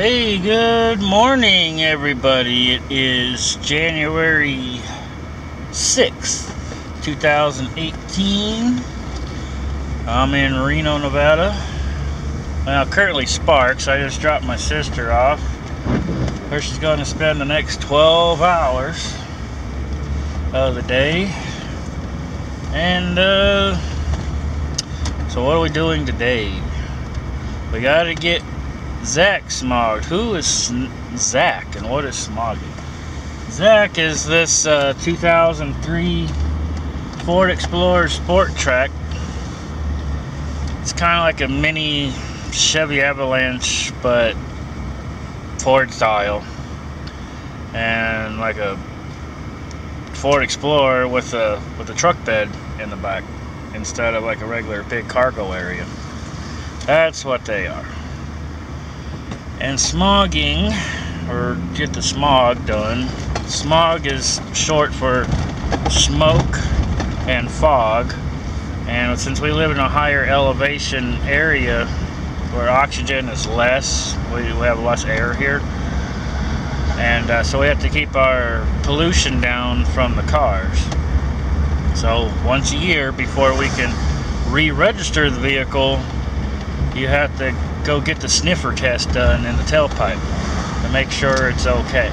Hey, good morning, everybody. It is January 6th, 2018. I'm in Reno, Nevada. Now, currently Sparks. I just dropped my sister off. Where she's going to spend the next 12 hours of the day. And, uh, so what are we doing today? We gotta get Zzak Smog. Who is Zzak and what is smogging? Zzak is this uh, 2003 Ford Explorer Sport Trac. It's kind of like a mini Chevy Avalanche, but Ford style, and like a Ford Explorer with a with a truck bed in the back instead of like a regular big cargo area. That's what they are. And smogging, or get the smog done, smog is short for smoke and fog. And since we live in a higher elevation area where oxygen is less, we, have less air here. And uh, so we have to keep our pollution down from the cars. So once a year, before we can re-register the vehicle, you have to go get the sniffer test done in the tailpipe to make sure it's okay.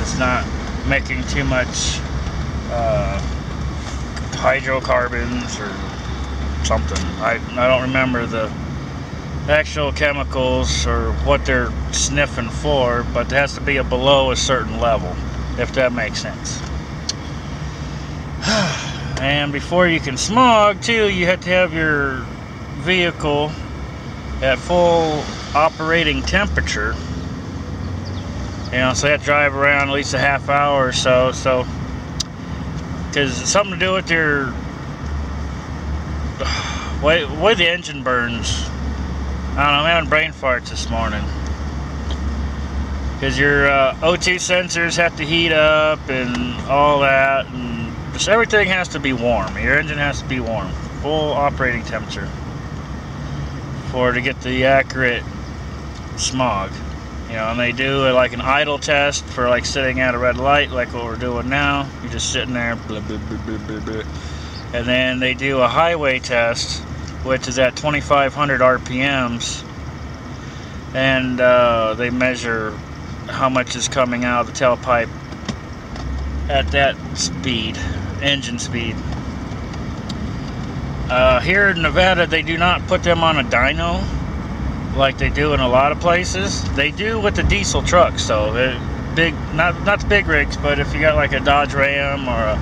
It's not making too much uh, hydrocarbons or something. I, I don't remember the actual chemicals or what they're sniffing for, but it has to be a below a certain level, if that makes sense. and before you can smog, too, you have to have your vehicle at full operating temperature. You know, so to drive around at least a half hour or so. So, because something to do with your way, way the engine burns. I don't know. I'm having brain farts this morning because your uh, O2 sensors have to heat up and all that, and just everything has to be warm. Your engine has to be warm, full operating temperature for to get the accurate smog. You know, and they do like an idle test for like sitting at a red light, like what we're doing now. You're just sitting there, blah, blah, blah, and then they do a highway test, which is at 2,500 RPMs, and uh, they measure how much is coming out of the tailpipe at that speed, engine speed. Uh, here in Nevada, they do not put them on a dyno like they do in a lot of places. They do with the diesel trucks, though. big, not not the big rigs, but if you got like a Dodge Ram or a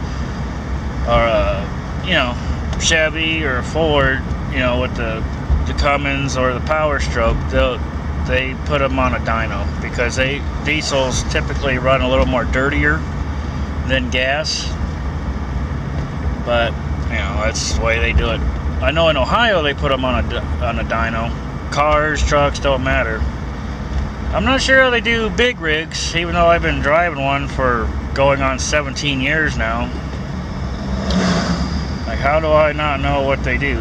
or a you know Chevy or a Ford, you know with the the Cummins or the Power Stroke, they'll they put them on a dyno because they diesels typically run a little more dirtier than gas. But you know, that's the way they do it. I know in Ohio they put them on a, on a dyno. Cars, trucks, don't matter. I'm not sure how they do big rigs, even though I've been driving one for going on 17 years now. Like, how do I not know what they do?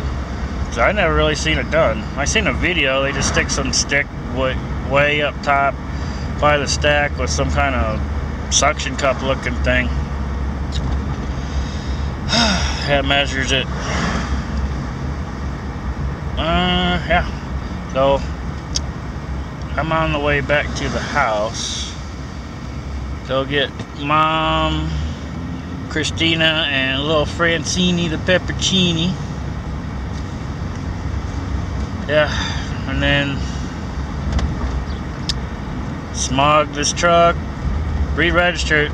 Cause I never really seen it done. I seen a video, they just stick some stick way, way up top by the stack with some kind of suction cup looking thing that measures it. Uh, yeah. So, I'm on the way back to the house. Go get mom, Christina, and little Francini the peppercini. Yeah, and then smog this truck, re-register it,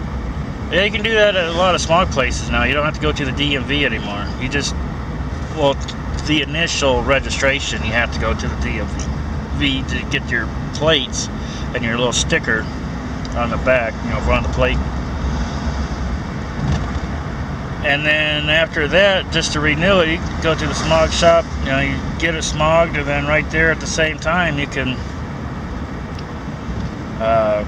yeah, you can do that at a lot of smog places now. You don't have to go to the DMV anymore. You just, well, the initial registration, you have to go to the DMV to get your plates and your little sticker on the back, you know, of the plate. And then after that, just to renew it, you go to the smog shop, you know, you get it smogged, and then right there at the same time, you can uh,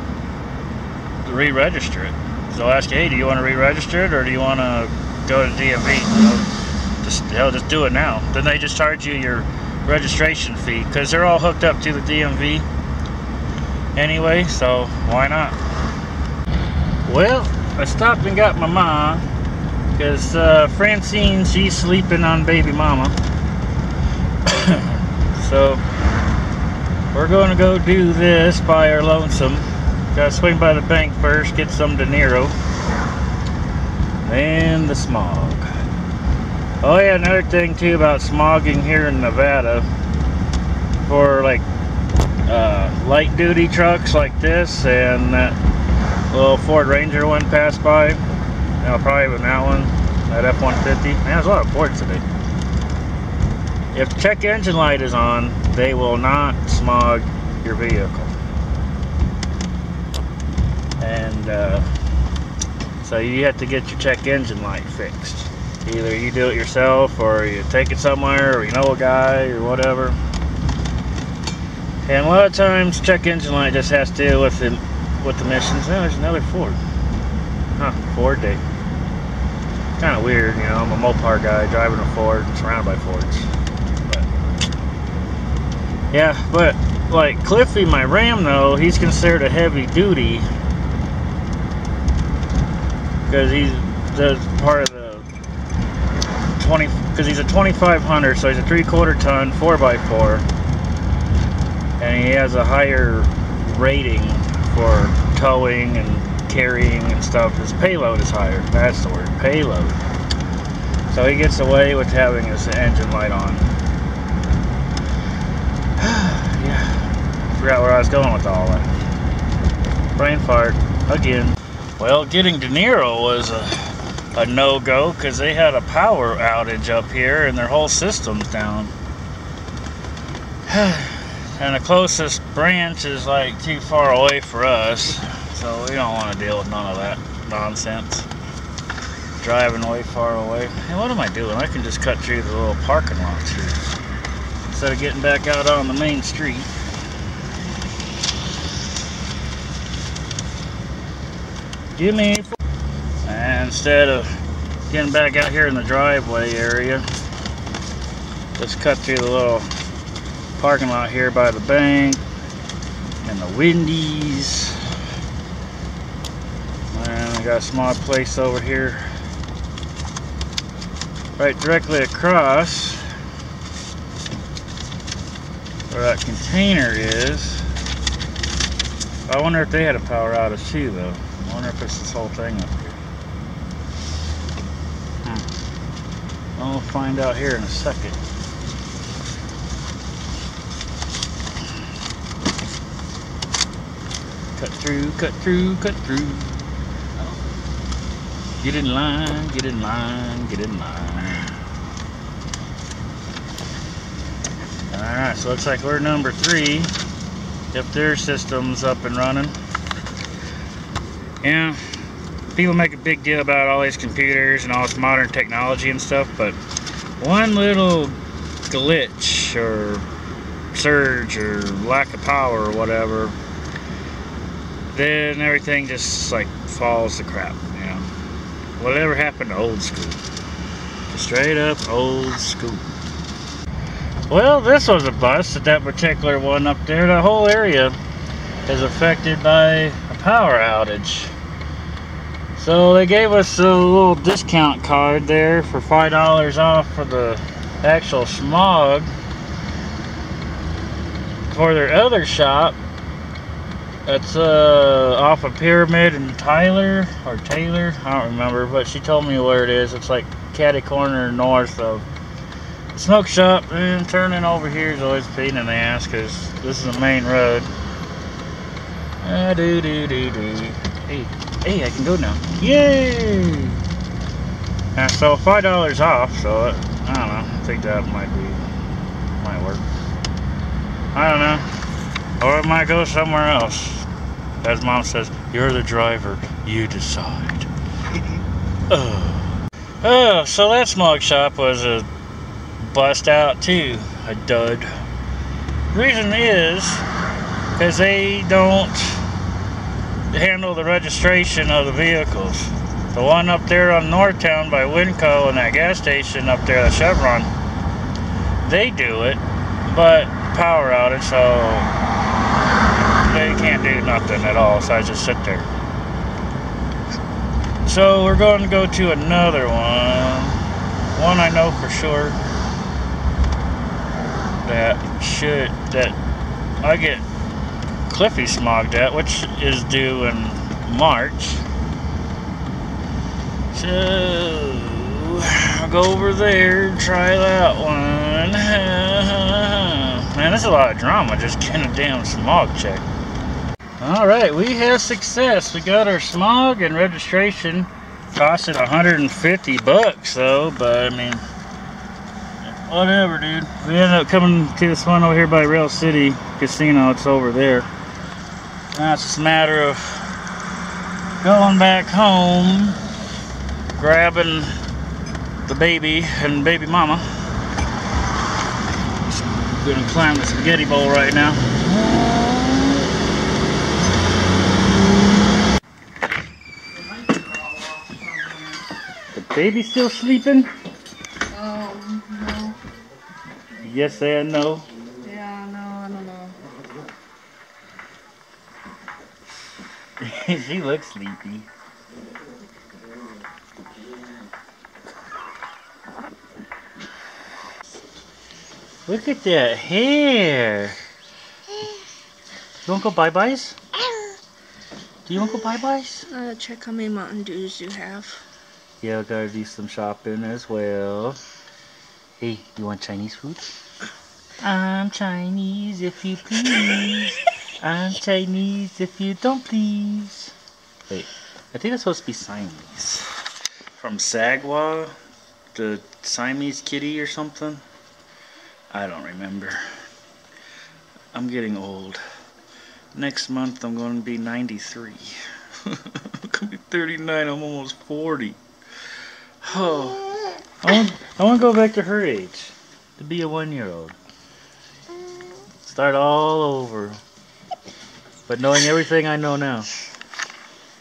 re-register it. They'll ask you, hey, do you want to re-register it or do you want to go to DMV? just hell, just do it now. Then they just charge you your registration fee because they're all hooked up to the DMV. anyway, so why not? Well, I stopped and got my mom because uh, Francine, she's sleeping on baby mama. so we're going to go do this by our lonesome. Gotta swing by the bank first, get some De Niro. Then the smog. Oh yeah, another thing too about smogging here in Nevada for like uh, light duty trucks like this and that little Ford Ranger one passed by. You probably even that one, that F-150. Man, there's a lot of Fords today. If check engine light is on, they will not smog your vehicle. And uh, so you have to get your check engine light fixed. Either you do it yourself or you take it somewhere or you know a guy or whatever. And a lot of times check engine light just has to do with the with the emissions. Oh, there's another Ford. Huh, Ford day. Kind of weird, you know, I'm a Mopar guy driving a Ford surrounded by Fords. But, yeah, but like Cliffy, my Ram though, he's considered a heavy duty because he's the part of the 20 because he's a 2500 so he's a three-quarter ton 4x4 and he has a higher rating for towing and carrying and stuff. His payload is higher. That's the word payload. So he gets away with having his engine light on. Yeah. Forgot where I was going with all that. Brain fart again well, getting De Niro was a, a no-go because they had a power outage up here and their whole system's down. and the closest branch is like too far away for us, so we don't want to deal with none of that nonsense. Driving way far away. Hey, what am I doing? I can just cut through the little parking lots here instead of getting back out on the main street. And instead of getting back out here in the driveway area. Let's cut through the little parking lot here by the bank and the Wendy's. And we got a small place over here right directly across where that container is. I wonder if they had a power outage too though I wonder if it's this whole thing up here. Hmm. I'll find out here in a second. Cut through, cut through, cut through. Get in line, get in line, get in line. Alright, so looks like we're number three. If their system's up and running. Yeah, people make a big deal about all these computers and all this modern technology and stuff, but one little glitch or surge or lack of power or whatever, then everything just like falls to crap, you know. Whatever happened to old school? Straight up old school. Well, this was a bust at that particular one up there. The whole area is affected by power outage. So they gave us a little discount card there for $5 off for the actual smog for their other shop. That's uh, off of Pyramid and Tyler or Taylor, I don't remember, but she told me where it is. It's like Caddy corner north of smoke shop. And turning over here is always a pain in the ass because this is the main road. Ah, do do do do. Hey, hey, I can go now. Yay! And so five dollars off. So I don't know. I think that might be might work. I don't know. Or it might go somewhere else. As mom says, you're the driver. You decide. oh. oh, so that smog shop was a bust out too. A dud. reason is because they don't handle the registration of the vehicles. The one up there on Northtown by Winco and that gas station up there, the Chevron, they do it, but power outage, so they can't do nothing at all, so I just sit there. So we're going to go to another one. One I know for sure that should that I get Cliffy smogged at, which is due in March. So I'll go over there and try that one. Man, there's a lot of drama just getting a damn smog check. Alright, we have success. We got our smog and registration. Costed 150 bucks though, but I mean, whatever, dude. We ended up coming to this one over here by Rail City Casino. It's over there. Now it's just a matter of going back home, grabbing the baby and baby mama. Just gonna climb the spaghetti bowl right now. The baby still sleeping? Um, no. Yes and no. Yeah, no, I don't know. she looks sleepy. Look at that hair. You want to go bye-byes? Do you want to go bye-byes? Uh, check how many Mountain Dews you have. Yeah, I gotta do some shopping as well. Hey, you want Chinese food? I'm Chinese if you please. I'm Chinese if you don't please. Wait, I think that's supposed to be Siamese. From Sagwa, the Siamese kitty or something? I don't remember. I'm getting old. Next month I'm going to be 93. I'm going to be 39, I'm almost 40. Oh, I want, I want to go back to her age, to be a one-year-old. Start all over. But knowing everything I know now.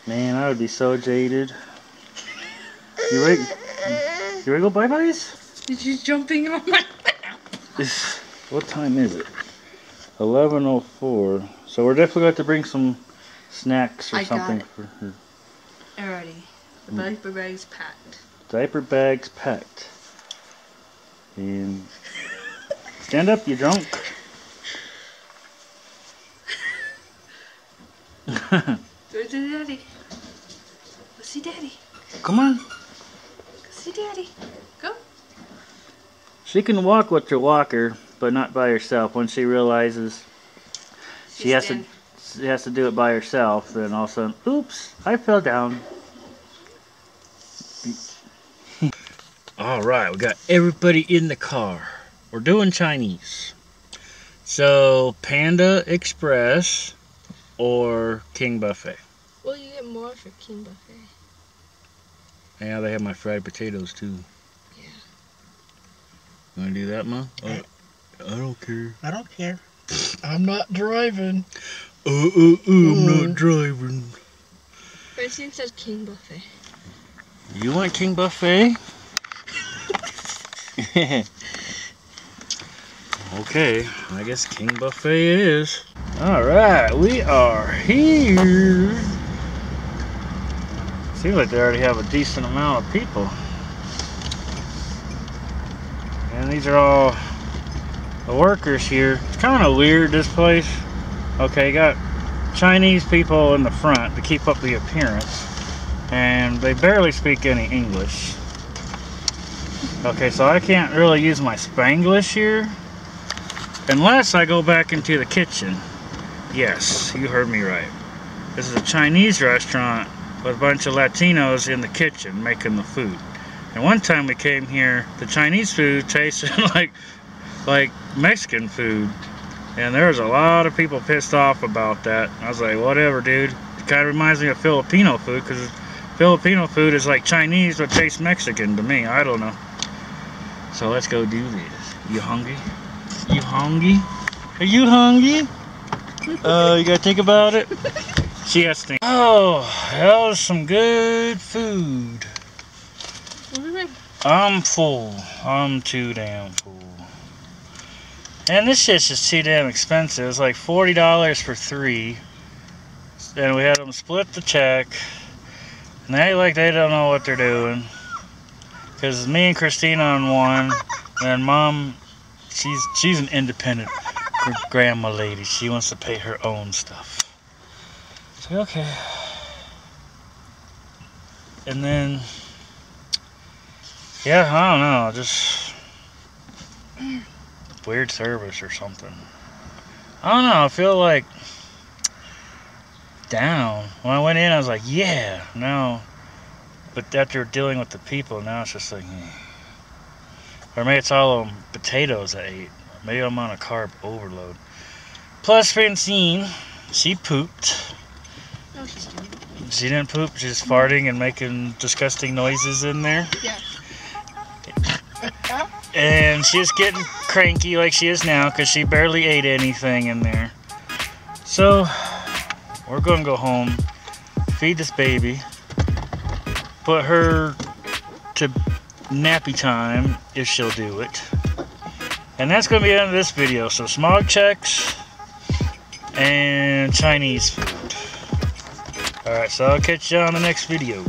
Man, I would be so jaded. You ready? You ready to go bye-byes? She's jumping on my This, what time is it? 11.04. So we're definitely going to bring some snacks or I something for her. Alrighty. The diaper bag's packed. Diaper bags packed. And stand up, you drunk. Go to daddy. Go see daddy. Come on. Go see daddy. Go. She can walk with her walker, but not by herself. When she realizes she has stand- to she has to do it by herself, then all of a sudden, oops, I fell down. all right, we got everybody in the car. We're doing Chinese. So, Panda Express or King Buffet. Well, you get more for King Buffet. Yeah, they have my fried potatoes too. Yeah. You wanna do that, Ma? I, I don't care. I don't care. I'm not driving. Uh, uh, uh, I'm Mm. not driving. Francine says King Buffet. You want King Buffet? okay, I guess King Buffet it is. Alright, we are here. Seems like they already have a decent amount of people. And these are all the workers here. It's kind of weird, this place. Okay, got Chinese people in the front to keep up the appearance and they barely speak any English. Okay, so I can't really use my Spanglish here unless I go back into the kitchen. Yes, you heard me right. This is a Chinese restaurant with a bunch of Latinos in the kitchen making the food. And one time we came here, the Chinese food tasted like like Mexican food. And there was a lot of people pissed off about that. I was like, whatever, dude. It kind of reminds me of Filipino food because Filipino food is like Chinese but tastes Mexican to me. I don't know. So let's go do this. You hungry? You hungry? Are you hungry? Oh, you gotta think about it? She has to think. Oh, that was some good food. I'm full. I'm too damn full. And this shit's just too damn expensive. It's like $40 for three. and we had them split the check. And they like they don't know what they're doing. Because me and Christina on one, and mom, she's she's an independent gr- grandma lady. She wants to pay her own stuff. Okay. And then, yeah, I don't know, just weird service or something. I don't know. I feel like down. When I went in, I was like, yeah, no. But after dealing with the people, now it's just like, eh. or maybe it's all them potatoes I ate. Maybe I'm on a carb overload. Plus, Francine, she pooped. No, she's doing. She didn't poop. She's farting and making disgusting noises in there. Yeah. And she's getting cranky like she is now because she barely ate anything in there. So, we're going to go home, feed this baby, put her to nappy time if she'll do it. And that's going to be the end of this video. So, smog checks and Chinese food. Alright, so I'll catch you on the next video.